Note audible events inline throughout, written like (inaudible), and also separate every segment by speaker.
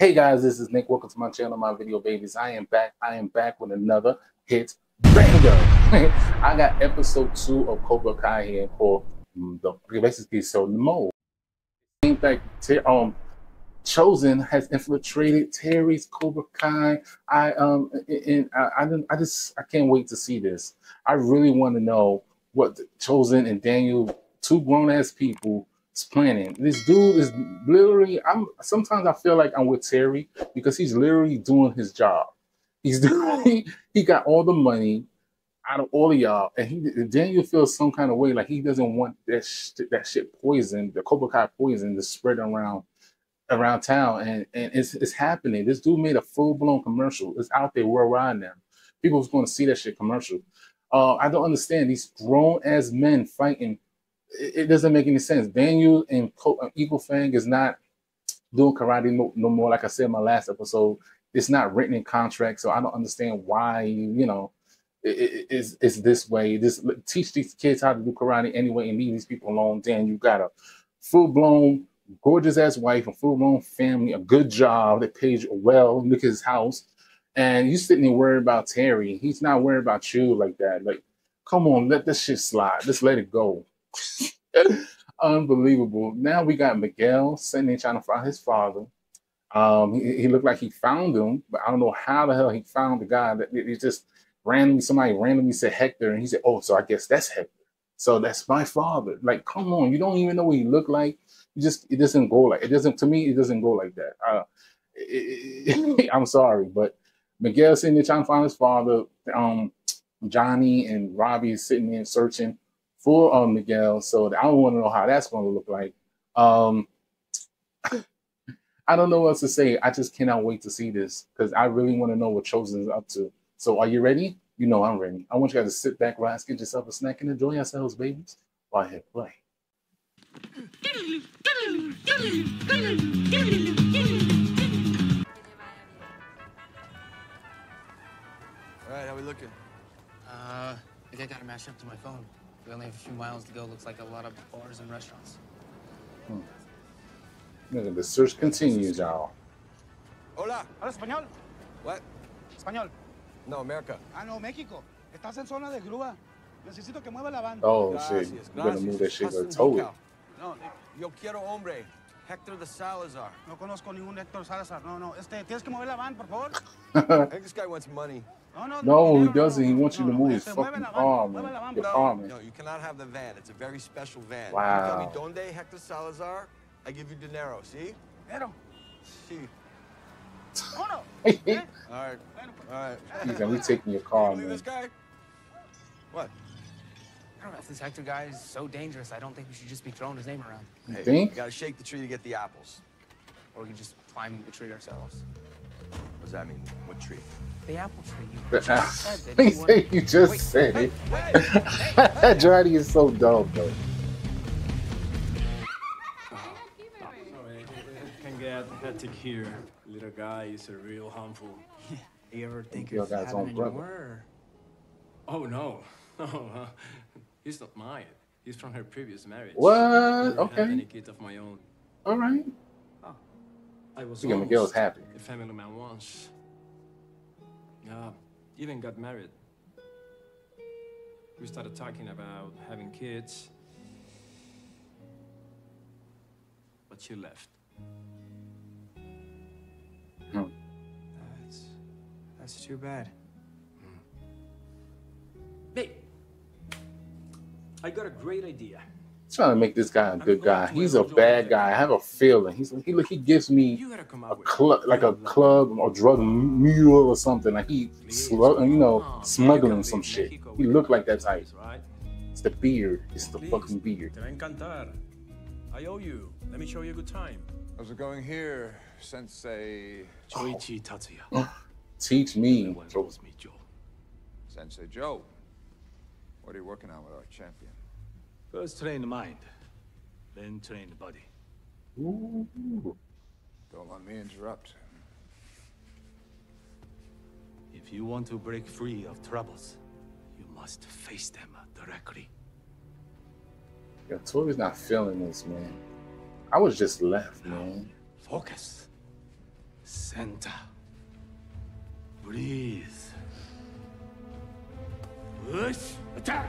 Speaker 1: Hey guys, this is Nick. Welcome to my channel, my video babies. I am back. I am back with another hit banger. (laughs) I got episode two of Cobra Kai here for the basically so Mo. In fact, um, Chozen has infiltrated Terry's Cobra Kai. I um and I, I, I just I can't wait to see this. I really want to know what Chozen and Daniel, two grown ass people, planning. This dude is literally. I'm sometimes I feel like I'm with Terry because he's literally doing his job. He's (laughs) doing. He got all the money out of all of y'all, and he Daniel feels some kind of way like he doesn't want that sh- that shit poison, the Cobra Kai poison, to spread around around town, and and it's it's happening. This dude made a full blown commercial. It's out there worldwide now. People's going to see that shit commercial. Uh, I don't understand these grown ass men fighting it, doesn't make any sense. Daniel and uh, Eagle Fang is not doing karate no, no, more. Like I said in my last episode, it's not written in contract, so I don't understand why you know it, it's, it's this way. Just teach these kids how to do karate anyway and leave these people alone. Dan, you got a full blown gorgeous ass wife, a full blown family, a good job that pays you well. Look at his house, and you sitting there worried about Terry. He's not worried about you like that. Like, come on, let this shit slide. Just let it go. (laughs) Unbelievable. Now we got Miguel sitting there trying to find his father. Um, he, he, looked like he found him, but I don't know how the hell he found the guy. That he just randomly somebody randomly said Hector, and he said, "Oh, so I guess that's Hector." So that's my father. Like, come on, you don't even know what he looked like. You just it doesn't go like it doesn't to me. It doesn't go like that. Uh, it, (laughs) it, I'm sorry, but Miguel sitting there trying to find his father. Um, Johnny and Robbie is sitting there searching for um, Miguel. So I don't want to know how that's going to look like. Um, I don't know what else to say. I just cannot wait to see this because I really want to know what Chozen is up to. So are you ready? You know I'm ready. I want you guys to sit back, relax, get yourself a snack, and enjoy yourselves, babies. While I hit play.
Speaker 2: All right, how we looking?
Speaker 3: Uh, I think I got it mashed up to my phone. We only have a few miles to go. Looks like a lot of bars and restaurants.
Speaker 1: Hmm. Look, the search continues, y'all.
Speaker 2: Hola.
Speaker 4: ¿Habla español?
Speaker 2: What?
Speaker 4: Español.
Speaker 2: No, America.
Speaker 4: Ah, no, México. Estás en zona de grúa. Necesito que mueva la van.
Speaker 1: Oh,
Speaker 2: Gracias,
Speaker 1: shit. You better move that shit
Speaker 2: Custom
Speaker 1: to tow it.
Speaker 2: No, yo quiero hombre. Hector de Salazar.
Speaker 4: No conozco ningún Héctor Salazar. No, no. Este, tienes que mover la van, por favor. (laughs)
Speaker 2: I think this guy wants money.
Speaker 4: Oh, no,
Speaker 1: no,
Speaker 4: No,
Speaker 1: he doesn't. He wants you to move his
Speaker 4: Este,
Speaker 1: fucking
Speaker 4: la
Speaker 1: arm,
Speaker 4: mueve
Speaker 1: man. Your
Speaker 4: por
Speaker 2: No,
Speaker 1: arm, man.
Speaker 2: no, you cannot have the van. It's a very special van.
Speaker 1: Wow.
Speaker 2: You tell me donde Hector Salazar, I give you dinero. See?
Speaker 4: Dinero.
Speaker 2: See.
Speaker 4: Uno. (laughs)
Speaker 2: All right.
Speaker 4: Bueno, pues.
Speaker 2: All right.
Speaker 1: He's gonna be taking your car,
Speaker 2: believe
Speaker 1: man.
Speaker 2: this guy? What?
Speaker 3: I don't know if this Hector guy is so dangerous. I don't think we should just be throwing his name around.
Speaker 1: You
Speaker 2: Hey,
Speaker 1: think?
Speaker 2: You gotta shake the tree to get the apples.
Speaker 3: Or we can just climb the tree ourselves.
Speaker 2: What does that mean? What tree?
Speaker 3: The apple tree. You
Speaker 1: But, uh,
Speaker 3: just said that (laughs)
Speaker 1: he
Speaker 3: you wanted- (laughs)
Speaker 1: you just
Speaker 3: Wait,
Speaker 1: said
Speaker 3: hey,
Speaker 1: it.
Speaker 3: hey, hey.
Speaker 1: Johnny is so dumb, though.
Speaker 5: can get hectic here. Little guy is a real handful. (laughs)
Speaker 3: You ever think
Speaker 1: Your
Speaker 3: of
Speaker 1: guy's
Speaker 3: having
Speaker 1: own
Speaker 3: a
Speaker 1: brother.
Speaker 3: newer?
Speaker 5: Oh no, no, uh, he's not mine. He's from her previous marriage.
Speaker 1: What?
Speaker 5: Never had
Speaker 1: Okay.
Speaker 5: any kid of my own.
Speaker 1: All right.
Speaker 5: I was
Speaker 1: Look at Miguel's happy.
Speaker 5: a family man once. Yeah, even got married. We started talking about having kids, but she left.
Speaker 1: Hmm.
Speaker 3: That's, that's too bad.
Speaker 5: Hey, I got a great idea.
Speaker 1: Trying to make this guy a good guy. He's a bad guy. I have a feeling. He's he look. He gives me
Speaker 5: You gotta come
Speaker 1: a club, like a club or drug mule or something. Like he, slug, you know, smuggling some shit. He looked like that type.
Speaker 5: Right?
Speaker 1: It's the beard. It's the fucking beard.
Speaker 5: Te va a encantar. I owe you. Let me show you a good time.
Speaker 6: How's it going here, Sensei?
Speaker 5: Choichi oh. Tatsuya. Oh.
Speaker 1: Teach me.
Speaker 5: Everyone me Joe.
Speaker 6: Sensei Joe. What are you working on with our champion?
Speaker 5: First train the mind, then train the body.
Speaker 1: Ooh.
Speaker 6: Don't let me interrupt.
Speaker 5: If you want to break free of troubles, you must face them directly.
Speaker 1: Yeah, Tory's not feeling this, man. I was just left, man.
Speaker 5: Focus. Center. Breathe. Push. Attack.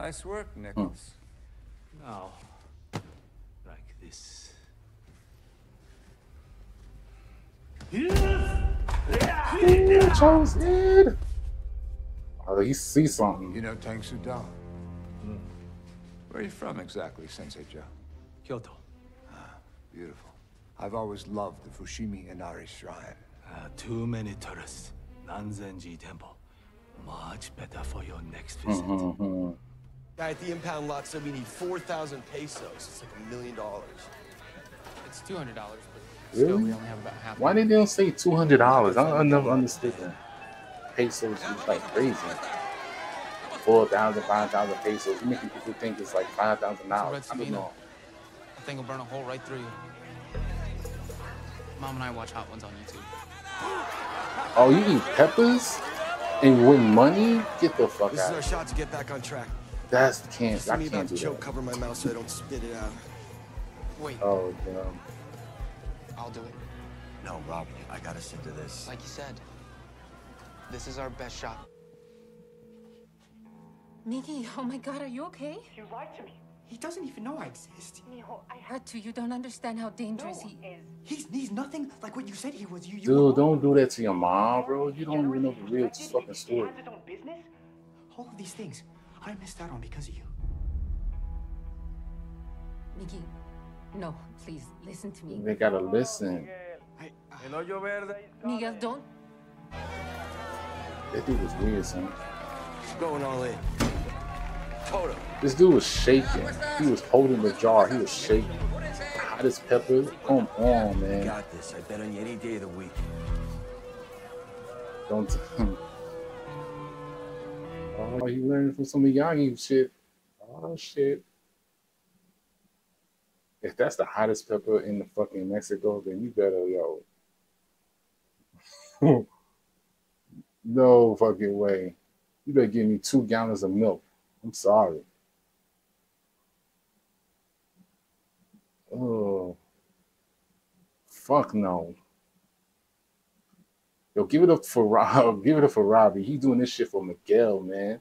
Speaker 6: Nice work, Nichols.
Speaker 5: Now, like this.
Speaker 1: Ooh, Charles did. Oh, he sees something.
Speaker 6: You know Tang Soo Do? Where are you from exactly, Sensei Joe?
Speaker 5: Kyoto.
Speaker 6: Ah, beautiful. I've always loved the Fushimi Inari Shrine.
Speaker 5: Uh, too many tourists. Nanzenji Temple. Much better for your next visit.
Speaker 1: Mhm.
Speaker 2: Guy at the impound lot said we need 4,000 pesos. It's like a million dollars.
Speaker 3: It's two hundred dollars, but still, we only have about half.
Speaker 1: Why did they didn't say two hundred dollars? I, I never understood that. Pesos is like crazy. Four thousand, five thousand pesos. You making people think it's like five thousand dollars. I don't know.
Speaker 3: That thing will burn a hole right through you. Mom and I watch Hot Ones on YouTube.
Speaker 1: Oh, you eat peppers and win money? Get the fuck
Speaker 2: This is our shot to get back on track.
Speaker 1: That's can't. I
Speaker 2: me about
Speaker 1: can't
Speaker 2: to
Speaker 1: do
Speaker 2: choke,
Speaker 1: that.
Speaker 2: cover my mouth so I don't spit it out.
Speaker 3: Wait,
Speaker 1: Oh, damn.
Speaker 3: I'll do it.
Speaker 2: No, Rob, I gotta stick to this.
Speaker 3: Like you said, this is our best shot.
Speaker 7: Nikki, oh my god, are you okay?
Speaker 8: You lied to me.
Speaker 9: He doesn't even know I exist.
Speaker 8: Mijo, I had
Speaker 7: to. you don't understand how dangerous he
Speaker 8: is.
Speaker 9: He's he's nothing like what you said he was. You, you
Speaker 1: Dude, don't do that to your mom, bro. You don't even know the real fucking
Speaker 8: He
Speaker 1: story.
Speaker 8: his own business.
Speaker 9: all of these things I missed out on because of you.
Speaker 7: Nikki, no, please, listen to me.
Speaker 1: They gotta listen.
Speaker 9: I, uh,
Speaker 7: Miguel, don't.
Speaker 1: That dude was weird, son.
Speaker 2: Going all in. Toto.
Speaker 1: This dude was shaking. He was holding the jar. He was shaking. Hottest pepper. Come on, man.
Speaker 2: Got this. I bet on you any day of the week.
Speaker 1: Don't. (laughs) oh, he learned from some Miyagi shit. Oh shit. If that's the hottest pepper in the fucking Mexico, then you better yo. (laughs) no fucking way. You better give me two gallons of milk. I'm sorry. Oh. Fuck no. Yo, give it up for Rob. (laughs) Give it up for Robbie. He's doing this shit for Miguel, man.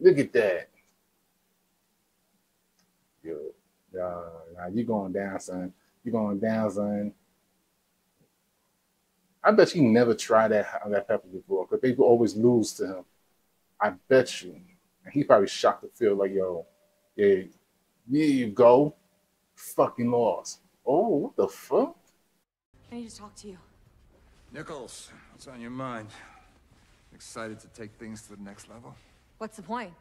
Speaker 1: Look at that. Yo, uh, nah, you going down, son. You going down, son. I bet you never tried that that pepper before, because people always lose to him. I bet you. And he probably shocked to feel like, yo, yeah, there you go. Fucking lost. Oh, what the fuck?
Speaker 7: I need to talk to you.
Speaker 6: Nichols, what's on your mind? Excited to take things to the next level?
Speaker 10: What's the point?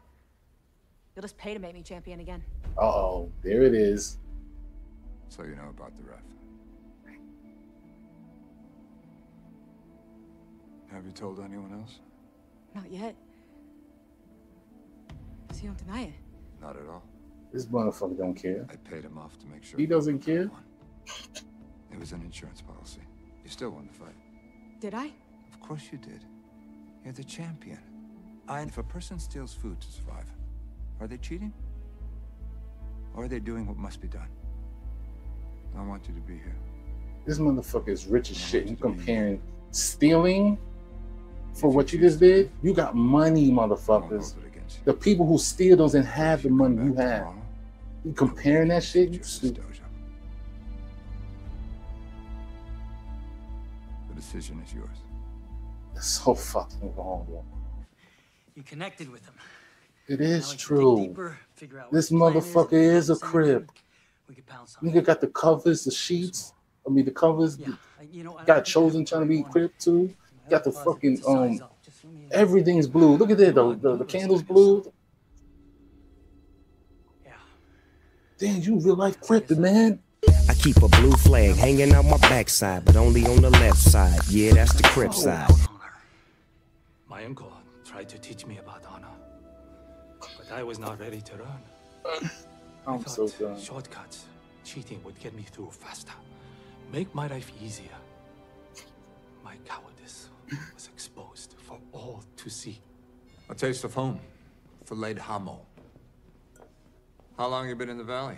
Speaker 10: You'll just pay to make me champion again.
Speaker 1: Uh oh, there it is.
Speaker 6: So you know about the ref. Have you told anyone else?
Speaker 10: Not yet. So you don't deny it?
Speaker 6: Not at all.
Speaker 1: This motherfucker don't care.
Speaker 6: I paid him off to make sure.
Speaker 1: He doesn't care.
Speaker 6: It was an insurance policy. You still won the fight.
Speaker 10: Did I?
Speaker 6: Of course you did. You're the champion. And if a person steals food to survive, are they cheating? Or are they doing what must be done? I want you to be here.
Speaker 1: This motherfucker is rich as shit. You comparing stealing for what you just did? You got money, motherfuckers.
Speaker 6: hold it against you.
Speaker 1: The people who steal doesn't have the
Speaker 6: If you come
Speaker 1: money you have.
Speaker 6: tomorrow,
Speaker 1: You comparing that shit? You stupid.
Speaker 6: Decision is yours.
Speaker 1: It's so fucking wrong.
Speaker 9: You connected with him.
Speaker 1: It is
Speaker 9: Now
Speaker 1: is
Speaker 9: we can dig
Speaker 1: true.
Speaker 9: deeper, figure out
Speaker 1: This motherfucker
Speaker 9: and
Speaker 1: is a crib.
Speaker 9: We could pounce on
Speaker 1: Nigga got the covers, the sheets. I mean, the covers.
Speaker 9: Yeah, you know, I
Speaker 1: Got
Speaker 9: Chozen
Speaker 1: trying to be
Speaker 9: want-
Speaker 1: crib too.
Speaker 9: I
Speaker 1: Got the
Speaker 9: have a closet
Speaker 1: fucking um.
Speaker 9: up. Just let me-
Speaker 1: Everything's blue. Look at that. The the, the candles blue.
Speaker 9: Yeah.
Speaker 1: Damn, you real life cryptid, man.
Speaker 11: I keep a blue flag hanging out my backside, but only on the left side. Yeah, that's the crib side.
Speaker 5: My uncle tried to teach me about honor, but I was not ready to learn. I
Speaker 1: I'm so
Speaker 5: thought
Speaker 1: done.
Speaker 5: shortcuts, cheating would get me through faster, make my life easier. My cowardice was exposed for all to see.
Speaker 6: A taste of home. for Filleted hamo. How long you been in the valley?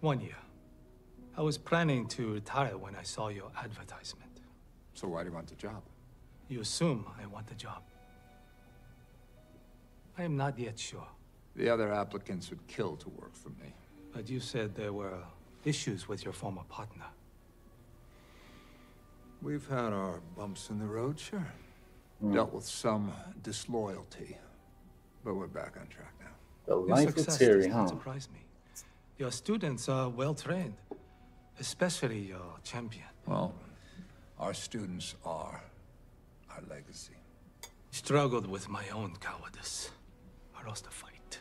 Speaker 5: One year. I was planning to retire when I saw your advertisement.
Speaker 6: So why do you want the job?
Speaker 5: You assume I want the job. I am not yet sure.
Speaker 6: The other applicants would kill to work for me.
Speaker 5: But you said there were issues with your former partner.
Speaker 6: We've had our bumps in the road, sure. Hmm. Dealt with some disloyalty. But we're back on track now.
Speaker 1: The
Speaker 5: Your
Speaker 1: life of
Speaker 5: success
Speaker 1: Terry,
Speaker 5: does not
Speaker 1: huh?
Speaker 5: surprise me. Your students are well trained, especially your champion.
Speaker 6: Well, our students are our legacy.
Speaker 5: Struggled with my own cowardice. I lost a fight.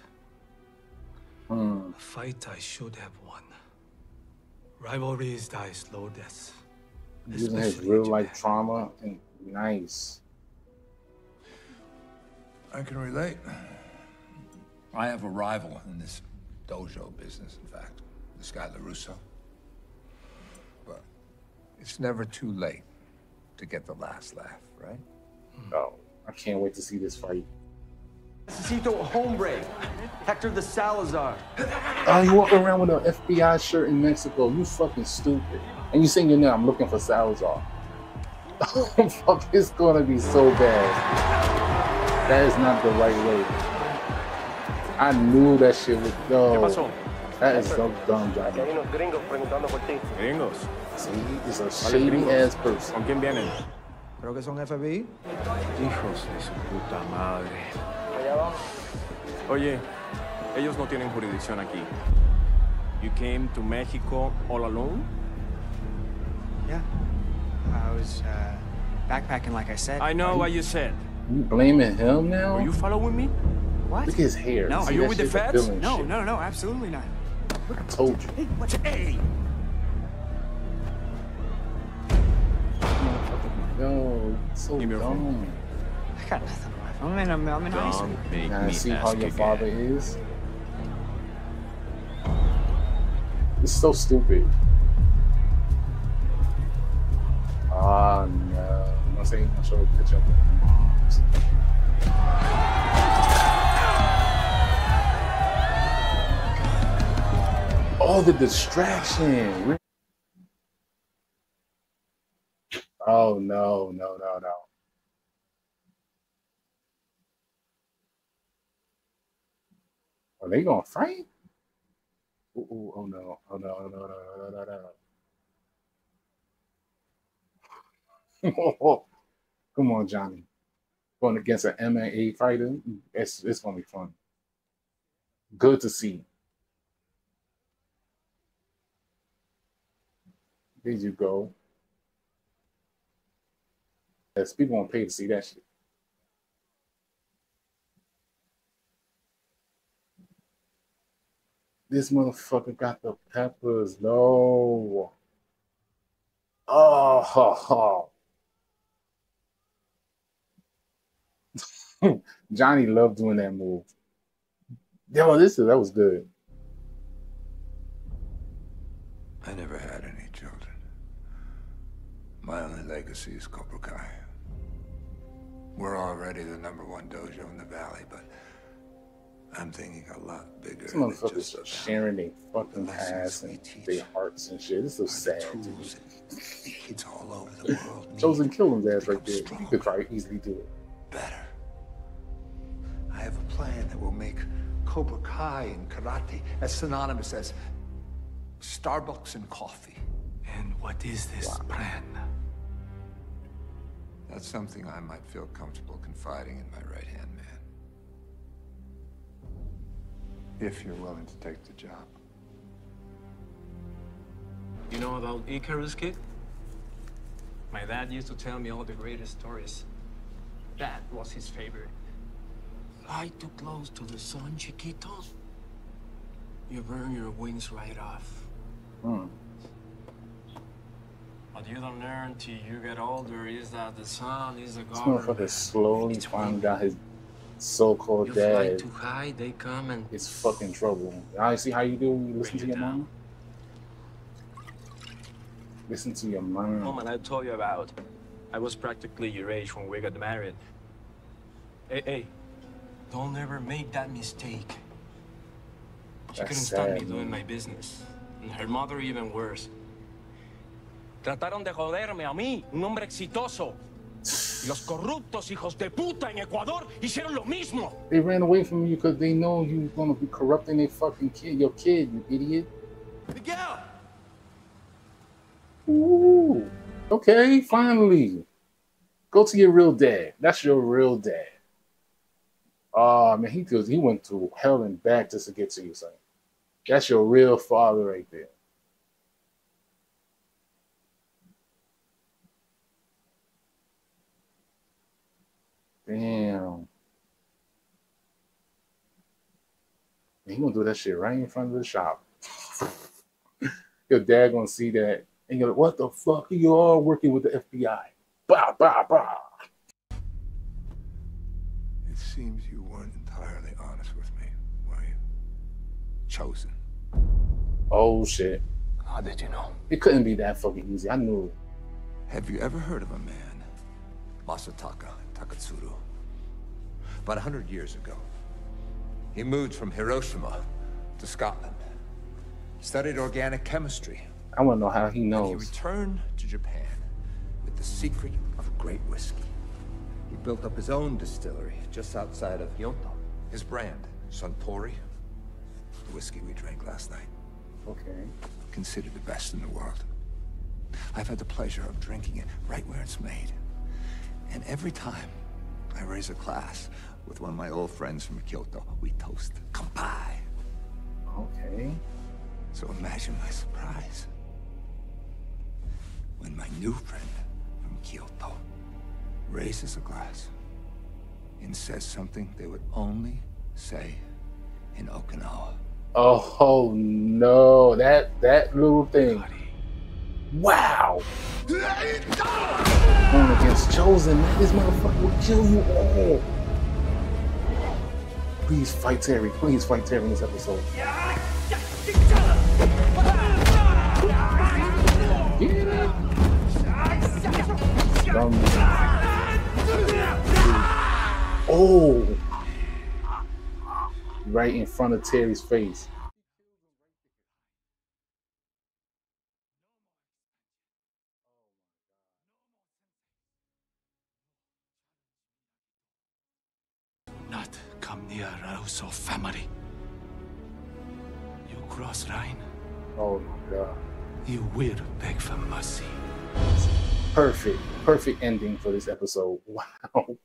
Speaker 1: Hmm.
Speaker 5: A fight I should have won. Rivalries die slow deaths.
Speaker 1: Using his
Speaker 5: especially
Speaker 1: real life trauma and nice.
Speaker 6: I can relate. I have a rival in this dojo business, in fact. This guy, LaRusso. But it's never too late to get the last laugh, right? Hmm.
Speaker 1: Oh, I can't wait to see this fight.
Speaker 2: Necesito a hombre. Hector the Salazar.
Speaker 1: Oh, you walking around with an FBI shirt in Mexico. You fucking stupid. And you saying your name, I'm looking for Salazar. (laughs) Oh, fuck, it's gonna be so bad. That is not the right way. I knew that shit was no. That is so dumb, Johnny.
Speaker 8: unos gringos preguntando por ti.
Speaker 12: Gringos.
Speaker 1: See, he's a shady ass person.
Speaker 12: ¿Con quién vienen?
Speaker 13: Creo que son FBI.
Speaker 12: Hijos de su puta madre.
Speaker 8: Allá va.
Speaker 12: Oye, ellos no tienen jurisdicción aquí. You came to Mexico all alone?
Speaker 3: Yeah. I was uh, backpacking, like I said.
Speaker 12: I know what you said.
Speaker 1: You blaming him now?
Speaker 12: Are you following me?
Speaker 3: What?
Speaker 1: Look at his hair.
Speaker 3: No.
Speaker 1: See
Speaker 12: Are you with the feds?
Speaker 1: villain
Speaker 3: No,
Speaker 1: shit.
Speaker 3: no, no, absolutely not.
Speaker 1: Look, I told you.
Speaker 3: Hey, what's hey?
Speaker 1: Yo, so
Speaker 12: Give me your
Speaker 1: dumb.
Speaker 3: I got nothing on my phone. I'm in, I'm in high school.
Speaker 12: Don't make
Speaker 1: Now
Speaker 12: me
Speaker 1: see how your
Speaker 12: again.
Speaker 1: father is. It's so stupid. Ah no. I'm not saying I'm show a picture of my mom's. Oh, the distraction. Oh no, no, no, no. Are they gonna fight? Ooh, ooh, oh no, oh no, oh no, no, no, no, no, no. (laughs) Come on, Johnny. Going against an MMA fighter, it's it's gonna be fun. Good to see. There you go. Yes, people won't pay to see that shit. This motherfucker got the peppers. No. Oh, ha, (laughs) ha. Johnny loved doing that move. Yo, this is that was good.
Speaker 6: I never had any children. My only legacy is Cobra Kai. We're already the number one dojo in the valley, but I'm thinking a lot bigger
Speaker 1: These
Speaker 6: than just
Speaker 1: motherfuckers sharing their fucking
Speaker 6: lessons
Speaker 1: ass and
Speaker 6: teach
Speaker 1: their hearts and shit. It's so sad. dude.
Speaker 6: tools kids all over the world (laughs)
Speaker 1: Chozen killed his ass right there.
Speaker 6: become
Speaker 1: He could
Speaker 6: stronger,
Speaker 1: probably easily do it.
Speaker 6: better. I have a plan that will make Cobra Kai and karate as synonymous as Starbucks and coffee.
Speaker 5: And what is this plan?
Speaker 6: That's something I might feel comfortable confiding in my right hand man. If you're willing to take the job.
Speaker 12: You know about Icarus Kid? My dad used to tell me all the greatest stories. That was his favorite. Fly too close to the sun, Chiquito. You burn your wings right off.
Speaker 1: Hmm.
Speaker 12: What you don't learn till you get older is that the sun is a
Speaker 1: This
Speaker 12: government.
Speaker 1: motherfucker slowly finding out his so-called
Speaker 12: You fly
Speaker 1: dad
Speaker 12: too high, they come and
Speaker 1: It's fucking trouble. I see how you do when you listen to your mom? Listen to your mom.
Speaker 12: woman I told you about. I was practically your age when we got married. Hey, hey, don't ever make that mistake. She
Speaker 1: That's
Speaker 12: couldn't stand me
Speaker 1: sad,
Speaker 12: doing
Speaker 1: man.
Speaker 12: my business. And her mother even worse. Trataron de joderme a mí, un hombre exitoso. Y los corruptos hijos de puta en Ecuador hicieron lo mismo.
Speaker 1: They ran away from you because they know you were gonna be corrupting their fucking kid, your kid, you idiot.
Speaker 2: Miguel!
Speaker 1: Ooh. Okay, finally. Go to your real dad. That's your real dad. Oh man, he goes, he went through hell and back just to get to you, son. That's your real father right there. Damn. he gonna do that shit right in front of the shop. (laughs) Your dad gonna see that and you're like, what the fuck? You all working with the FBI. Bah, bah, bah.
Speaker 6: It seems you weren't entirely honest with me, were you? Chozen.
Speaker 1: Oh shit.
Speaker 6: How did you know?
Speaker 1: It couldn't be that fucking easy. I knew.
Speaker 6: Have you ever heard of a man, Masataka Taketsuru? About a hundred years ago, he moved from Hiroshima to Scotland, studied organic chemistry.
Speaker 1: I want to know how he
Speaker 6: And he returned to Japan with the secret of great whiskey. He built up his own distillery just outside of Kyoto. His brand, Suntory, the whiskey we drank last night,
Speaker 1: Okay.
Speaker 6: considered the best in the world. I've had the pleasure of drinking it right where it's made. And every time I raise a glass with one of my old friends from Kyoto, we toast Kampai.
Speaker 1: Okay.
Speaker 6: So imagine my surprise when my new friend from Kyoto raises a glass and says something they would only say in Okinawa.
Speaker 1: Oh, oh no, that that little thing. Wow. Going against Chozen, man. This motherfucker will kill you all. Please fight Terry. Please fight Terry in this episode. Oh. Right in front of Terry's face.
Speaker 5: Come near family. You cross Rhine,
Speaker 1: Oh my god.
Speaker 5: you will beg for mercy.
Speaker 1: Perfect. Perfect ending for this episode. (laughs) Wow.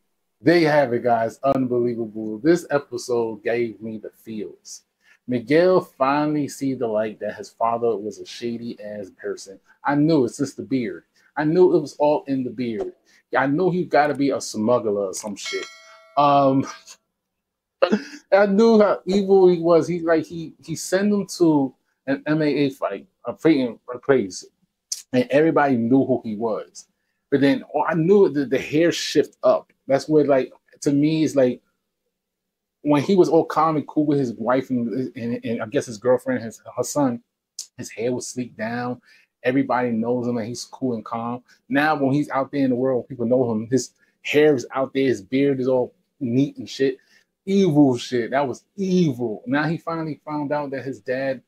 Speaker 1: There you have it, guys. Unbelievable. This episode gave me the feels. Miguel finally see the light that his father was a shady ass person. I knew it's just the beard. I knew it was all in the beard. I knew he got to be a smuggler or some shit. Um, (laughs) (laughs) I knew how evil he was. He like he he sent him to an MMA fight, a fighting place, and everybody knew who he was. But then oh, I knew that the hair shift up. That's where like to me it's like when he was all calm and cool with his wife and, and, and I guess his girlfriend, his her son, his hair was sleek down. Everybody knows him and he's cool and calm. Now when he's out there in the world, people know him. His hair is out there, his beard is all neat and shit. Evil shit. That was evil. Now he finally found out that his dad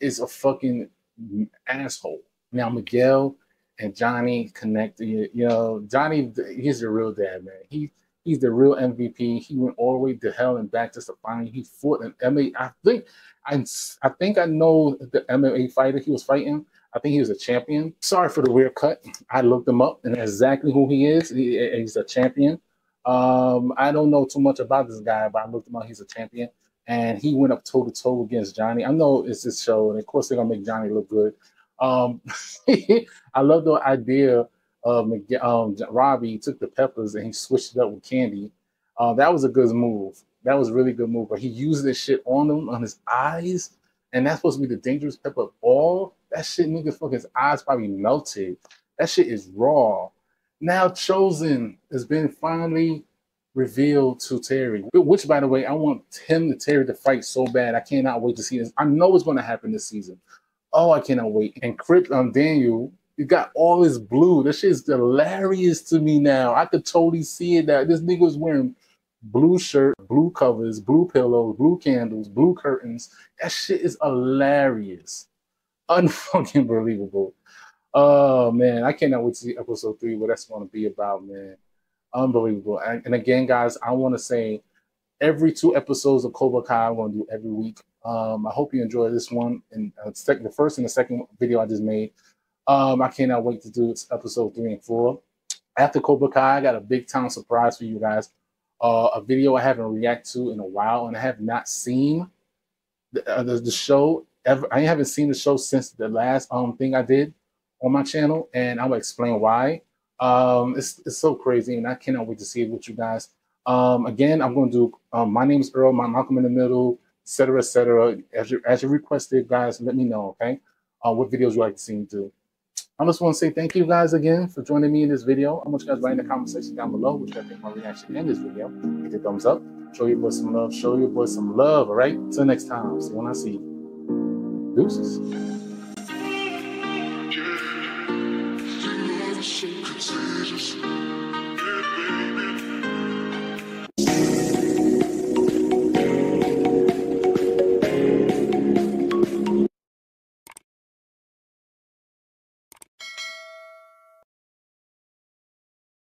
Speaker 1: is a fucking asshole. Now Miguel and Johnny connected. You know, Johnny, he's the real dad, man. He he's the real MVP. He went all the way to hell and back just to find. He fought an MMA. I think I I think I know the MMA fighter he was fighting. I think he was a champion. Sorry for the weird cut. I looked him up and exactly who he is. He- he's a champion. Um, I don't know too much about this guy, but I looked him up. He's a champion, and he went up toe to toe against Johnny. I know it's this show, and of course they're gonna make Johnny look good. Um, (laughs) I love the idea of um, Robbie took the peppers and he switched it up with candy. Uh, that was a good move. That was a really good move. But he used this shit on him on his eyes, and that's supposed to be the dangerous pepper All That shit, nigga, fuck his eyes probably melted. That shit is raw. Now Chozen has been finally revealed to Terry. Which, by the way, I want him to Terry to fight so bad. I cannot wait to see this. I know it's going to happen this season. Oh, I cannot wait. And Crip um, Daniel, you got all this blue. This shit is hilarious to me now. I could totally see it that this nigga was wearing blue shirt, blue covers, blue pillows, blue candles, blue curtains. That shit is hilarious. Unfucking believable. Oh man, I cannot wait to see episode three. What that's going to be about, man. Unbelievable. And, and again, guys, I want to say every two episodes of Cobra Kai I'm going to do every week. Um, I hope you enjoy this one and uh, the first and the second video I just made. Um, I cannot wait to do episode three and four. After Cobra Kai, I got a big time surprise for you guys. Uh, a video I haven't reacted to in a while, and I have not seen the, uh, the, the show ever. I haven't seen the show since the last um thing I did on my channel, and I'll explain why. Um, it's, it's so crazy, and I cannot wait to see it with you guys. Um, again, I'm going to do um, my name is Earl, my Malcolm in the Middle, etc., etc. As you as you requested, guys, let me know, okay? Uh, what videos you like to see me do. I just want to say thank you guys again for joining me in this video. I want you guys write in the comment section down below which I think my reaction in this video. Hit the thumbs up. Show your boy some love. Show your boy some love, all right? Till next time. See you when I see you. Deuces.